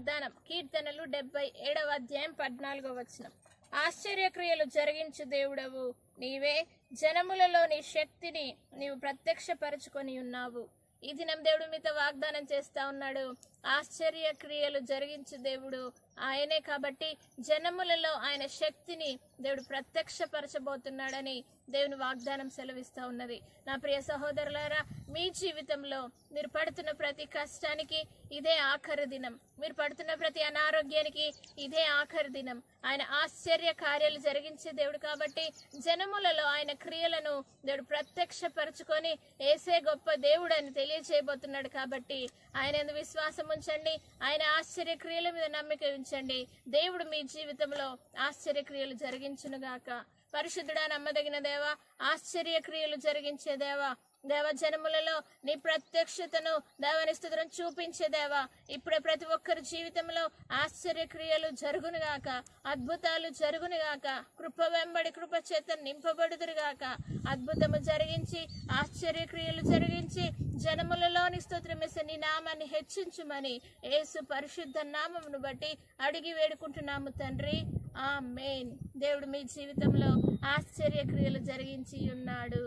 వాగ్దానం. కీర్తనలు డెబ్బై ఏడవ అధ్యాయం పద్నాలుగో వచనం. ఆశ్చర్యక్రియలు జరిగించు దేవుడవు. నీవే జనములలో నీ శక్తిని నీవు ప్రత్యక్షపరచుకొని ఉన్నావు. ఈ దినం దేవుడు మీతో వాగ్దానం చేస్తా ఉన్నాడు. ఆశ్చర్య క్రియలు జరిగించు దేవుడు. ఆయనే కాబట్టి జనములలో ఆయన శక్తిని దేవుడు ప్రత్యక్షపరచబోతున్నాడని దేవుని వాగ్దానం సెలవిస్తా ఉన్నది. నా ప్రియ సహోదరులారా మీ జీవితంలో మీరు పడుతున్న ప్రతి కష్టానికి ఇదే ఆఖరి దినం. మీరు పడుతున్న ప్రతి అనారోగ్యానికి ఇదే ఆఖరి దినం. ఆయన ఆశ్చర్య కార్యాలు జరిగించే దేవుడు కాబట్టి జనములలో ఆయన క్రియలను దేవుడు ప్రత్యక్షపరచుకొని ఏసే గొప్ప దేవుడు అని తెలియజేయబోతున్నాడు కాబట్టి ఆయన విశ్వాసం ఉంచండి. ఆయన ఆశ్చర్య క్రియల మీద నమ్మిక ఉంచండి. దేవుడు మీ జీవితంలో ఆశ్చర్య క్రియలు జరిగించునుగాక. పరిశుద్ధుడా నమ్మదగిన దేవా ఆశ్చర్య క్రియలు జరిగించే దేవా దేవ జనములలో నీ ప్రత్యక్షతను దేవని స్థుతులను చూపించే దేవా. ఇప్పుడే ప్రతి ఒక్కరి జీవితంలో ఆశ్చర్యక్రియలు జరుగునుగాక అద్భుతాలు జరుగునుగాక కృప వెంబడి కృప చేత నింపబడుదురుగాక. అద్భుతము జరిగించి ఆశ్చర్యక్రియలు జరిగించి జనములలోని స్తోత్రమేసే నీ నామాన్ని హెచ్చించుమని యేసు పరిశుద్ధ నామమును బట్టి అడిగి వేడుకుంటున్నాము తండ్రి. ఆ మెయిన్ దేవుడు మీ జీవితంలో ఆశ్చర్య క్రియలు జరిగించి ఉన్నాడు